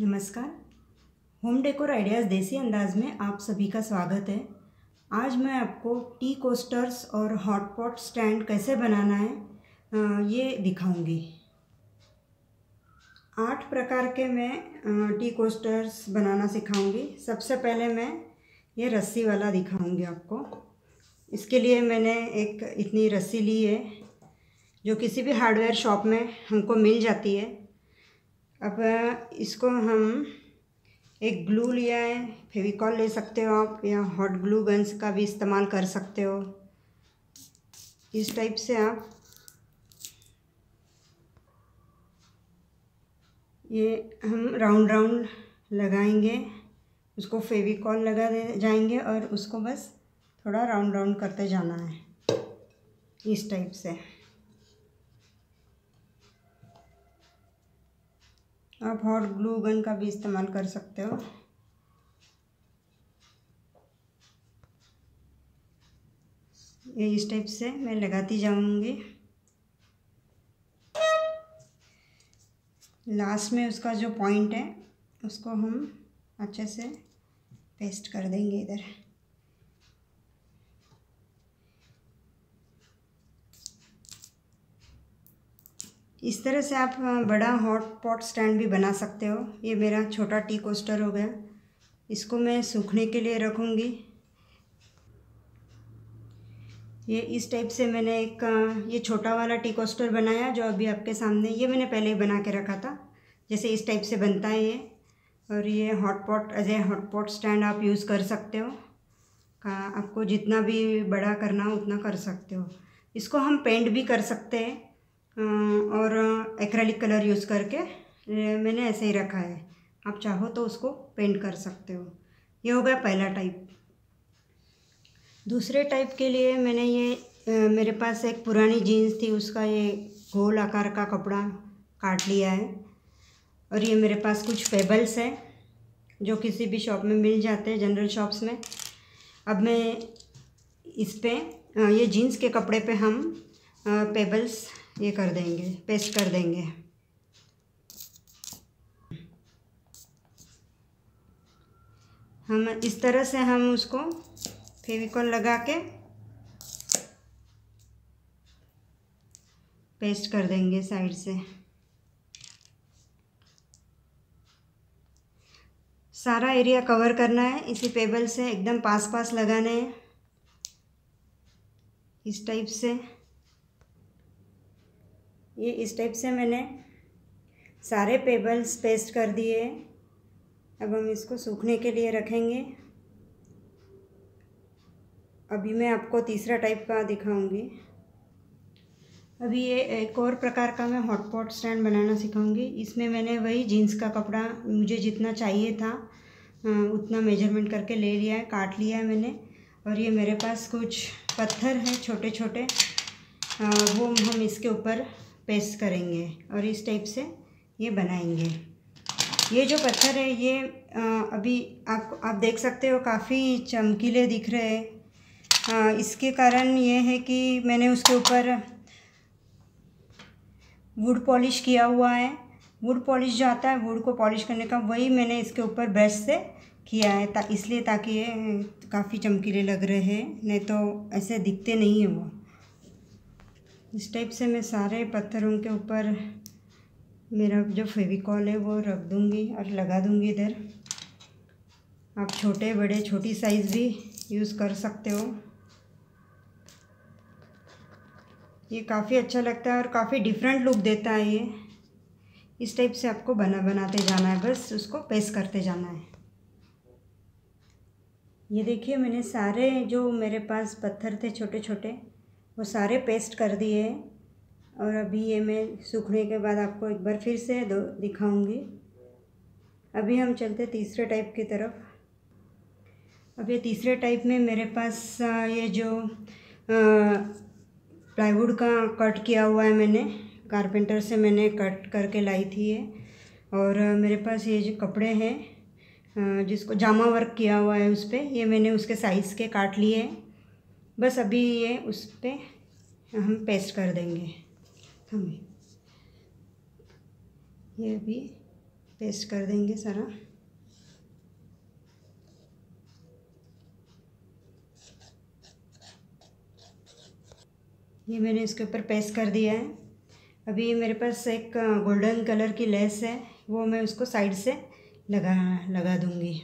नमस्कार। Home decor ideas देसी अंदाज में आप सभी का स्वागत है। आज मैं आपको टी कोस्टर्स और हॉट पॉट स्टैंड कैसे बनाना है ये दिखाऊँगी। आठ प्रकार के मैं टी कोस्टर्स बनाना सिखाऊँगी। सबसे पहले मैं ये रस्सी वाला दिखाऊँगी आपको। इसके लिए मैंने एक इतनी रस्सी ली है, जो किसी भी हार्डवेयर शॉप में हमको मिल जाती है। अब इसको हम एक ग्लू लिया है, फेविकॉल ले सकते हो आप, या हॉट ग्लू गन्स का भी इस्तेमाल कर सकते हो। इस टाइप से आप ये हम राउंड राउंड लगाएँगे, उसको फेविकॉल लगा दे जाएँगे और उसको बस थोड़ा राउंड राउंड करते जाना है, इस टाइप से। आप हॉट ग्लू गन का भी इस्तेमाल कर सकते हो। ये इस टाइप से मैं लगाती जाऊँगी। लास्ट में उसका जो पॉइंट है, उसको हम अच्छे से पेस्ट कर देंगे इधर। इस तरह से आप बड़ा हॉट पॉट स्टैंड भी बना सकते हो। ये मेरा छोटा टी कोस्टर हो गया। इसको मैं सूखने के लिए रखूँगी। ये इस टाइप से मैंने एक ये छोटा वाला टी कोस्टर बनाया जो अभी आपके सामने, ये मैंने पहले ही बना के रखा था। जैसे इस टाइप से बनता है ये। और ये hot pot as a hot pot stand आप यूज़ कर सकते हो। आपको जितना भी बड़ा करना हो उतना कर सकते हो। इसको हम पेंट भी कर सकते हैं। और एक्रेलिक कलर यूज़ करके मैंने ऐसे ही रखा है। आप चाहो तो उसको पेंट कर सकते हो। ये हो गया पहला टाइप दूसरे टाइप के लिए मैंने ये मेरे पास एक पुरानी जीन्स थी, उसका ये गोल आकार का कपड़ा काट लिया है। और ये मेरे पास कुछ पेबल्स है, जो किसी भी शॉप में मिल जाते हैं जनरल शॉप्स में। अब मैं इस पर ये जीन्स के कपड़े पे हम पेबल्स ये कर देंगे पेस्ट कर देंगे। हम इस तरह से हम उसको फेविकॉल लगा के पेस्ट कर देंगे साइड से। सारा एरिया कवर करना है, इसी पेबल से एकदम पास पास लगाने हैं। इस टाइप से। ये इस टाइप से मैंने सारे पेबल्स पेस्ट कर दिए अब हम इसको सूखने के लिए रखेंगे। अभी मैं आपको तीसरा टाइप का दिखाऊँगी। अभी ये एक और प्रकार का मैं हॉटपॉट स्टैंड बनाना सिखाऊँगी। इसमें मैंने वही जीन्स का कपड़ा मुझे जितना चाहिए था उतना मेज़रमेंट करके ले लिया है, काट लिया है मैंने। और ये मेरे पास कुछ पत्थर हैं छोटे छोटे वो हम इसके ऊपर पेस्ट करेंगे और इस टाइप से ये बनाएँगे। ये जो पत्थर है ये आ, अभी आप आप देख सकते हो काफ़ी चमकीले दिख रहे हैं। इसके कारण ये है कि मैंने उसके ऊपर वुड पॉलिश किया हुआ है। वुड पॉलिश जो आता है वुड को पॉलिश करने का वही मैंने इसके ऊपर ब्रश से किया है ता इसलिए ताकि ये काफ़ी चमकीले लग रहे हैं नहीं तो ऐसे दिखते नहीं हैं वो। इस टाइप से मैं सारे पत्थरों के ऊपर मेरा जो फेविकॉल है वो रख दूँगी और लगा दूँगी इधर। आप छोटे, बड़े, छोटी साइज़ भी यूज़ कर सकते हो। ये काफ़ी अच्छा लगता है और काफ़ी डिफरेंट लुक देता है ये। इस टाइप से आपको बना, बनाते जाना है, बस उसको पेस्ट करते जाना है। ये देखिए, मैंने सारे जो मेरे पास पत्थर थे छोटे छोटे वो सारे पेस्ट कर दिए और अभी ये मैं सूखने के बाद आपको एक बार फिर से दो दिखाऊँगी। अभी हम चलते तीसरे टाइप की तरफ़। अब ये तीसरे टाइप में मेरे पास ये जो प्लाईवुड का कट किया हुआ है मैंने, कारपेंटर से मैंने कट करके लाई थी ये। और मेरे पास ये जो कपड़े हैं जिसको जामा वर्क किया हुआ है उस पर ये मैंने उसके साइज़ के काट लिए बस अभी ये उस पर हम पेस्ट कर देंगे। हम। ये अभी पेस्ट कर देंगे सारा। ये मैंने इसके ऊपर पेस्ट कर दिया है। अभी मेरे पास एक गोल्डन कलर की लेस है। वो मैं उसको साइड से लगा लगा दूँगी।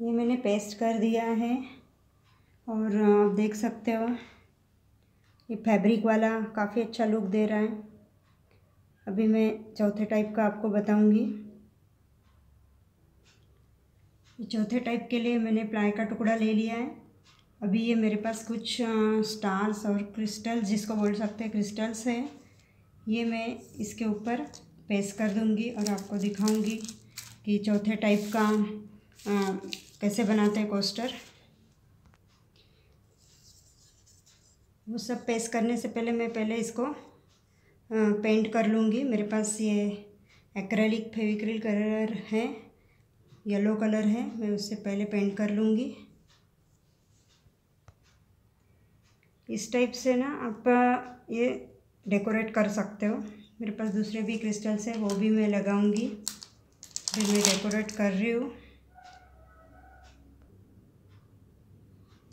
ये मैंने पेस्ट कर दिया है। और आप देख सकते हो। ये फैब्रिक वाला काफ़ी अच्छा लुक दे रहा है। अभी मैं चौथे टाइप का आपको बताऊँगी। चौथे टाइप के लिए मैंने प्लाई का टुकड़ा ले लिया है। अभी ये मेरे पास कुछ स्टार्स और क्रिस्टल जिसको बोल सकते हैं क्रिस्टल्स है ये मैं इसके ऊपर पेस्ट कर दूँगी और आपको दिखाऊँगी कि चौथे टाइप का आ, कैसे बनाते हैं कोस्टर। वो सब पेस्ट करने से पहले मैं पहले इसको पेंट कर लूँगी। मेरे पास ये एक्रेलिक फेविक्रिल कलर है येलो कलर है, मैं उससे पहले पेंट कर लूँगी। इस टाइप से ना आप ये डेकोरेट कर सकते हो। मेरे पास दूसरे भी क्रिस्टल्स हैं, वो भी मैं लगाऊँगी। फिर मैं डेकोरेट कर रही हूँ।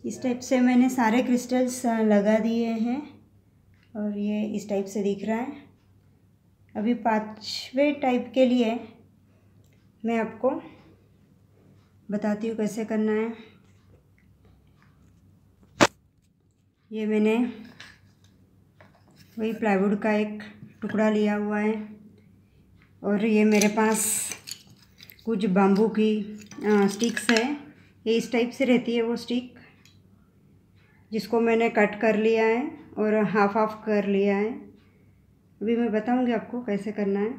इस टाइप से मैंने सारे क्रिस्टल्स लगा दिए हैं और ये इस टाइप से दिख रहा है। अभी पाँचवें टाइप के लिए मैं आपको बताती हूँ कैसे करना है। ये मैंने वही प्लाईवुड का एक टुकड़ा लिया हुआ है और ये मेरे पास कुछ बाम्बू की आ, स्टिक्स है। ये इस टाइप से रहती है वो स्टिक जिसको मैंने कट कर लिया है और हाफ़ हाफ़ कर लिया है। अभी मैं बताऊँगी आपको कैसे करना है।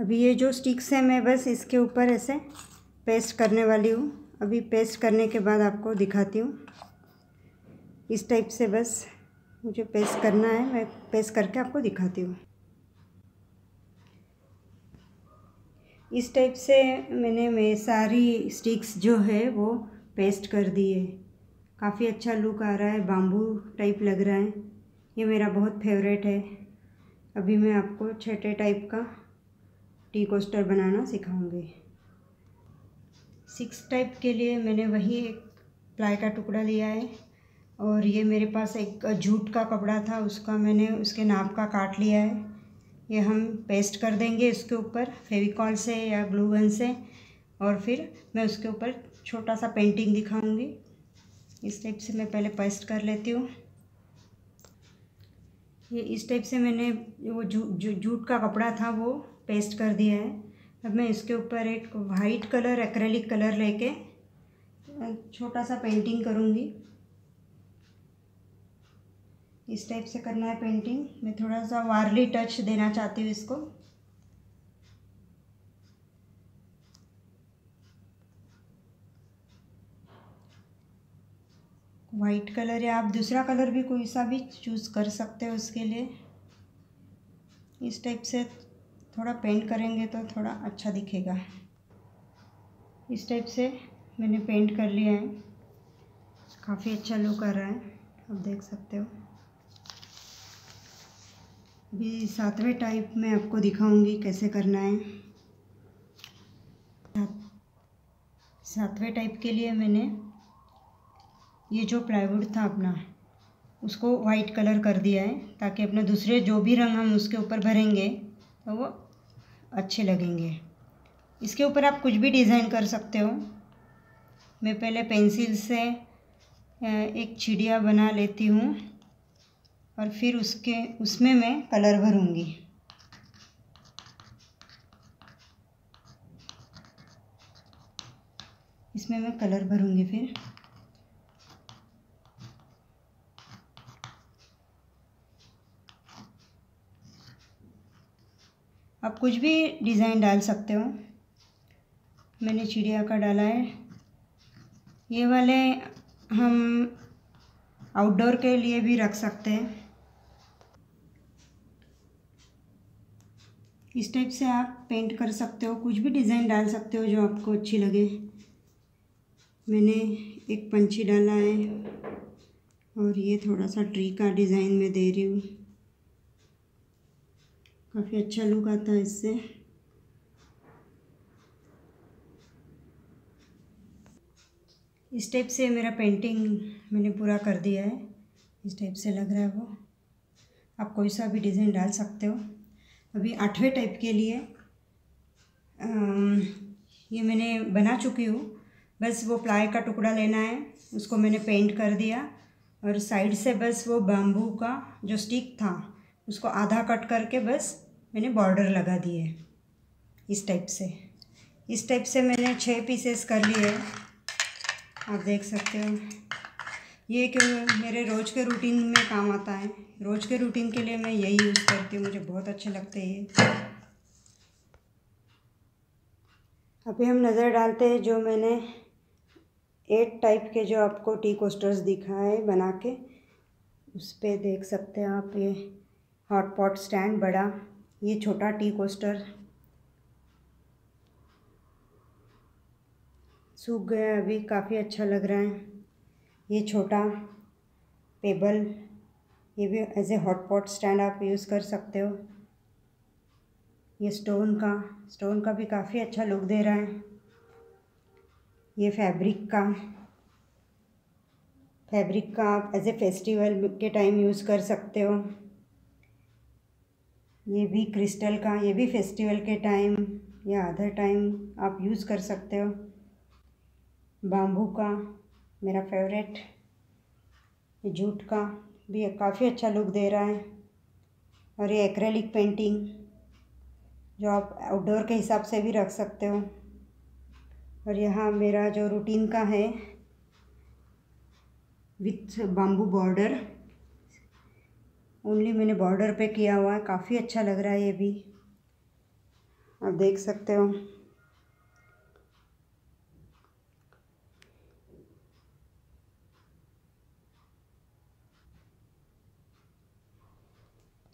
अभी ये जो स्टिक्स है, मैं बस इसके ऊपर ऐसे पेस्ट करने वाली हूँ। अभी पेस्ट करने के बाद आपको दिखाती हूँ। इस टाइप से बस मुझे पेस्ट करना है, मैं पेस्ट करके आपको दिखाती हूँ। इस टाइप से मैंने, मैं सारी स्टिक्स जो है वो पेस्ट कर दी है काफ़ी अच्छा लुक आ रहा है बाम्बू टाइप लग रहा है। ये मेरा बहुत फेवरेट है। अभी मैं आपको छठे टाइप का टी कोस्टर बनाना सिखाऊँगी। सिक्स टाइप के लिए मैंने वही एक प्लाई का टुकड़ा लिया है और ये मेरे पास एक जूट का कपड़ा था, उसका मैंने उसके नाप का काट लिया है। ये हम पेस्ट कर देंगे इसके ऊपर फेविकॉल से या ग्लू गन से और फिर मैं उसके ऊपर छोटा सा पेंटिंग दिखाऊँगी। इस टाइप से मैं पहले पेस्ट कर लेती हूँ। ये इस टाइप से मैंने वो जू जूट का कपड़ा था वो पेस्ट कर दिया है। अब मैं इसके ऊपर एक वाइट कलर एक्रेलिक कलर लेके छोटा सा पेंटिंग करूँगी। इस टाइप से करना है पेंटिंग मैं थोड़ा सा वार्ली टच देना चाहती हूँ इसको। वाइट कलर या आप दूसरा कलर भी कोई सा भी चूज़ कर सकते हो उसके लिए। इस टाइप से थोड़ा पेंट करेंगे तो थोड़ा अच्छा दिखेगा। इस टाइप से मैंने पेंट कर लिया है। काफ़ी अच्छा लुक आ रहा है, आप देख सकते हो। अभी सातवें टाइप में आपको दिखाऊँगी कैसे करना है। सातवें टाइप के लिए मैंने ये जो प्लाईवुड था अपना, उसको वाइट कलर कर दिया है, ताकि अपने दूसरे जो भी रंग हम उसके ऊपर भरेंगे तो वो अच्छे लगेंगे। इसके ऊपर आप कुछ भी डिज़ाइन कर सकते हो। मैं पहले पेंसिल से एक चिड़िया बना लेती हूँ, और फिर उसके, उसमें मैं कलर भरूँगी। इसमें मैं कलर भरूँगी फिर। आप कुछ भी डिज़ाइन डाल सकते हो। मैंने चिड़िया का डाला है। ये वाले हम आउटडोर के लिए भी रख सकते हैं। इस टाइप से आप पेंट कर सकते हो, कुछ भी डिज़ाइन डाल सकते हो जो आपको अच्छी लगे। मैंने एक पंछी डाला है और ये थोड़ा सा ट्री का डिज़ाइन में दे रही हूँ। काफ़ी अच्छा लुक आता है इससे। इस टाइप से मेरा पेंटिंग मैंने पूरा कर दिया है। इस टाइप से लग रहा है वो। आप कोई सा भी डिज़ाइन डाल सकते हो। अभी आठवें टाइप के लिए आ, ये मैंने बना चुकी हूँ। बस वो प्लाई का टुकड़ा लेना है उसको मैंने पेंट कर दिया। और साइड से बस वो बाम्बू का जो स्टिक था उसको आधा कट करके बस मैंने बॉर्डर लगा दिए इस टाइप से। इस टाइप से मैंने छः पीसेस कर लिए। आप देख सकते हो। ये कि मेरे रोज़ के रूटीन में काम आता है। रोज़ के रूटीन के लिए मैं यही यूज़ करती हूँ। मुझे बहुत अच्छे लगते हैं ये। अभी हम नज़र डालते हैं जो मैंने एट टाइप के जो आपको टी कोस्टर्स दिखाए बना के, उस पर देख सकते हैं आप ये हॉट पॉट स्टैंड बड़ा ये छोटा टी कोस्टर। सूख गया अभी काफ़ी अच्छा लग रहा है। ये छोटा टेबल ये भी as a hot pot stand आप यूज़ कर सकते हो। ये स्टोन का स्टोन का भी काफ़ी अच्छा लुक दे रहा है। ये फैब्रिक का फैब्रिक का आप एज ए फेस्टिवल के टाइम यूज़ कर सकते हो। ये भी क्रिस्टल का, ये भी फेस्टिवल के टाइम या अदर टाइम आप यूज़ कर सकते हो। बाम्बू का, मेरा फेवरेट ये जूट का, भी काफ़ी अच्छा लुक दे रहा है। और ये एक्रेलिक पेंटिंग जो आप आउटडोर के हिसाब से भी रख सकते हो। और यहाँ मेरा जो रूटीन का है विथ बाम्बू बॉर्डर ओनली मैंने बॉर्डर पे किया हुआ है। काफ़ी अच्छा लग रहा है ये भी। आप देख सकते हो।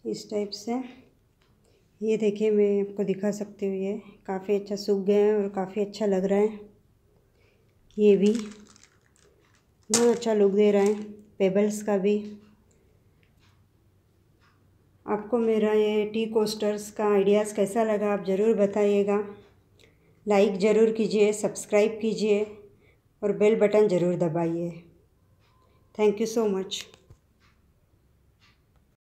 इस टाइप से। ये देखिए, मैं आपको दिखा सकती हूँ ये। काफ़ी अच्छा सूख गया है और काफ़ी अच्छा लग रहा है। ये भी। बहुत अच्छा लुक दे रहा है। पेबल्स का भी। आपको मेरा ये टी कोस्टर्स का आइडियाज़ कैसा लगा आप ज़रूर बताइएगा। लाइक ज़रूर कीजिए, सब्सक्राइब कीजिए और बेल बटन ज़रूर दबाइए। Thank you so much.